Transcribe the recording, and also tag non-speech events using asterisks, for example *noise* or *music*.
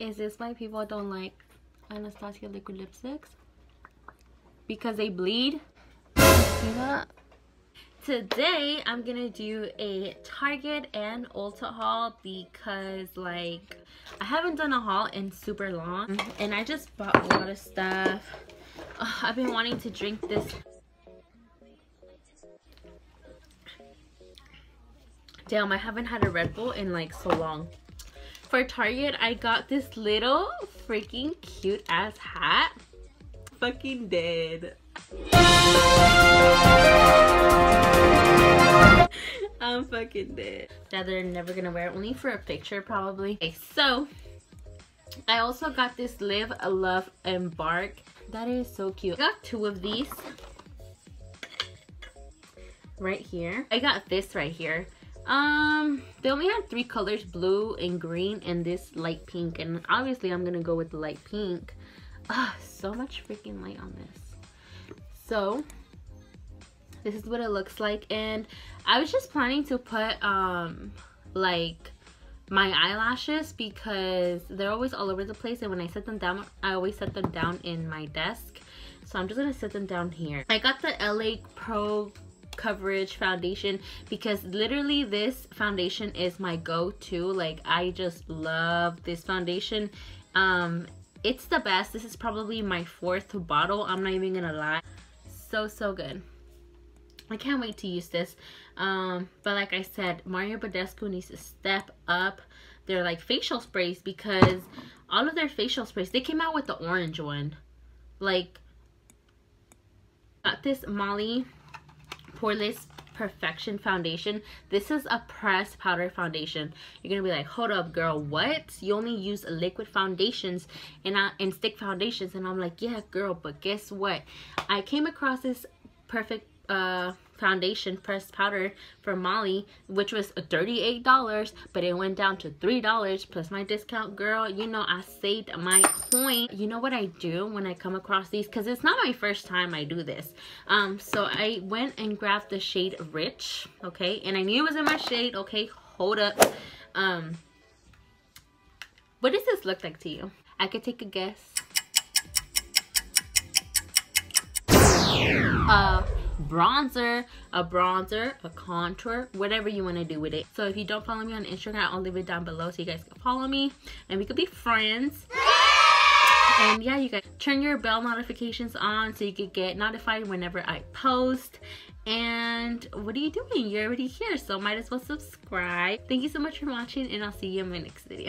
is this why people don't like Anastasia liquid lipsticks? Because they bleed? See that? Today, I'm gonna do a Target and Ulta haul because like, I haven't done a haul in super long mm-hmm. and I just bought a lot of stuff. I've been wanting to drink this Damn, I haven't had a Red Bull in like so long. For Target, I got this little freaking cute ass hat. Fucking dead. *laughs* I'm fucking dead. That they're never gonna wear only for a picture probably. Okay, so I also got this Live Love Embark. That is so cute. I got two of these right here. I got this right here. Um, they only had three colors, blue and green and this light pink. And obviously I'm gonna go with the light pink. Ah, so much freaking light on this. So, this is what it looks like. And I was just planning to put, um, like, my eyelashes because they're always all over the place. And when I set them down, I always set them down in my desk. So I'm just gonna set them down here. I got the LA Pro coverage foundation because literally this foundation is my go-to. Like i just love this foundation. Um it's the best. This is probably my fourth bottle. I'm not even gonna lie. So so good. I can't wait to use this. Um, but like I said, Mario Badescu needs to step up their like facial sprays because all of their facial sprays, they came out with the orange one. Like, got this Mally Poreless Perfection Foundation. This is a pressed powder foundation. You're going to be like, hold up, girl, what? You only use liquid foundations and, I, and stick foundations. And I'm like, yeah, girl, but guess what? I came across this perfect uh, foundation pressed powder from Mally, which was $38, but it went down to $3 plus my discount. Girl, you know I saved my coin. You know what I do when I come across these? Because it's not my first time I do this. Um, so I went and grabbed the shade Rich, okay? And I knew it was in my shade, okay? Hold up. Um, what does this look like to you? I could take a guess. Uh, bronzer, a bronzer, a contour, whatever you want to do with it. So if you don't follow me on Instagram, I'll leave it down below so you guys can follow me and we could be friends. And yeah, you guys turn your bell notifications on so you can get notified whenever I post. And what are you doing? You're already here, so might as well subscribe. Thank you so much for watching and I'll see you in my next video.